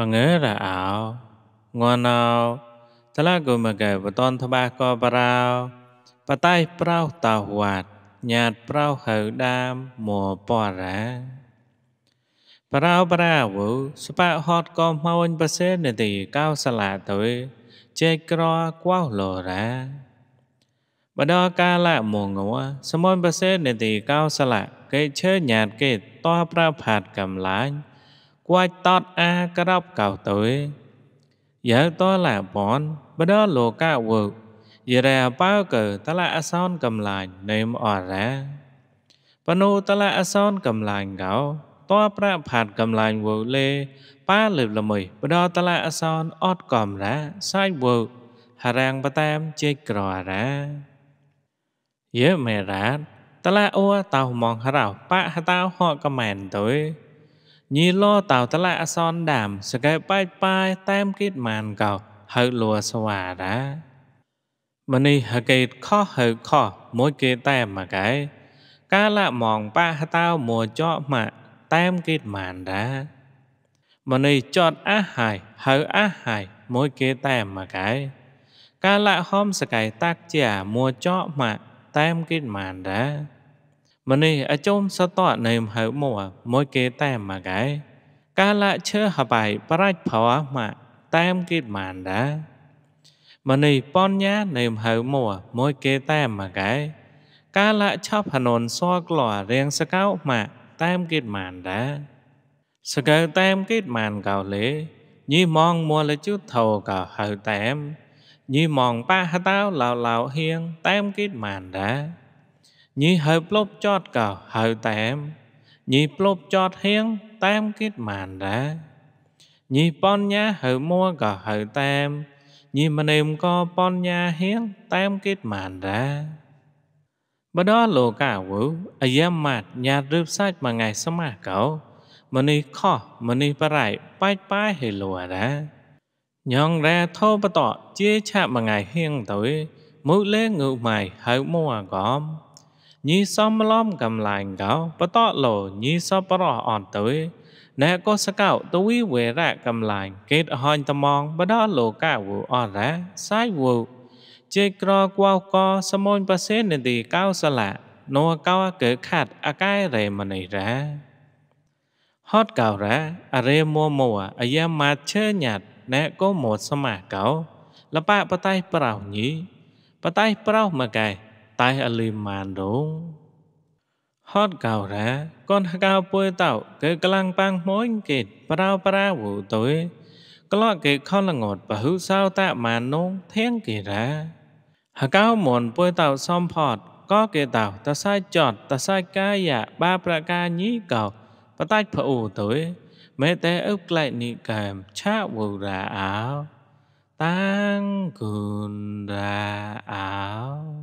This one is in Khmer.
Bangé ra ảo Ngoan ảo Tala gu mà gà bà tôn thà ba co bà rào Bà tay prao tàu hoạt Nhạt prao hậu đam mùa bò rá Bà rào bà rào vũ Sapa hot co mau anh bà xế nè tì cao xa lạ tuổi Chê cro quao lồ rá Bà đo ca lạ mùa ngủ Sâm ôn bà xế nè tì cao xa lạ Cây chê nhạt kê toa prao phạt cầm lánh គួ ចតតអាក្រប់កៅទៅយើតឡាបនបដលោកាវឹយរែបើកតឡាអសនកំឡាញ់នៃមអរ៉ាបនូតឡាអសនកំឡាញ់កៅតប្រាផាត់កំឡាញ់វឹលេប៉ាលឹបល្មួយបដតឡាអសនអត់កំរ៉ាសាយវឹហរាំងបតាមជិក្ររ៉ាយេមេរ៉ាតឡាអូតៅមងហរោប៉ហតៅហកកមែនទៅ ញីលោតៅតឡាអសនដាមសកែបែកបាយតាមគិតម៉ានកោហៅលួសវ៉ារ៉ាមនីហកេតខោហៅខោមួយគេតែមកែកាលមងប៉ះតៅមួចោម៉ាតាមគិតម៉ានរ៉ាមនីចតអះហើយហៅអះហើយមួយគេតែមកែកាលហំសកែតាក់ជាមួចោម៉ាតាមគិតម៉ានរ៉ាម្នេះអជុំសតនៅមហៅមួមួយគេតែមកឯកាលឈើហបាយប្រាច់ផោមកតាមគិតម៉ានដា ម្នេះបញ្ញានៅមហៅមួមួយគេតែមកឯកាលឆប់ហនុនសក្លរៀងសកោមកតាមគិតម៉ានដាសកៅតាមគិតម៉ានកោលេញីមងមួលជុថោកោហៅតាមញីមងប៉ះតៅឡៅឡៅហៀងតាមគិតម៉ានដា ញីហើប្លប់ចតកោហៅតាម ញីប្លប់ចតហៀងតាមគិតម៉ានដែរញីបញ្ញាហៅមួក៏ហៅតាមញីម្នេមក៏បញ្ញាហៀងតាមគិតម៉ានដែរបដលោកាវអាយ៉ាម៉ាត់ញាតរឹបសាច់មួយថ្ងៃសមាកោម្នេះខោះម្នេះបរៃបាច់ប៉ាយហេលូអាដាញងរ៉ាធោបតជាឆាប់មួយថ្ងៃហៀងទៅមុលេងើម៉ៃហៅមួកំ ញីសំឡំកំឡាញ់កោបតលោញីសបរោះអត់ទៅណែក៏សកោទវីវេរៈកំឡាញ់កេតអហាញត្មងបដលោកាវអរ៉ាសាយវជេក្រកវកសមូនបសេនទីកៅសលាណូកៅកេខាត់អកាយរេមនីរ៉ាហតកៅរ៉ាអរេមួមួអាយ៉ាម៉ាឆេញាត់ណែក៏មកសមាកៅលបបតៃប្រោញីបតៃប្រោមកែ តែអលីម៉ានរងហតកោរ៉ាកូនហកៅពួយតោគេក្លាំងប៉ាំងមួយគេប្រៅប្រាវូតុយក្លោគេខលងត់បហ៊ុសៅតាម៉ានងធៀងគេរ៉ាហកៅមនពួយតោសំផតក៏គេតោតសៃចតតសៃកាយបាប្រកាញីកោបតាច់ភអូតុយមេតែអឹបក្លែកនីកែមឆាវូរ៉ាអោតាងគុនរ៉ាអោ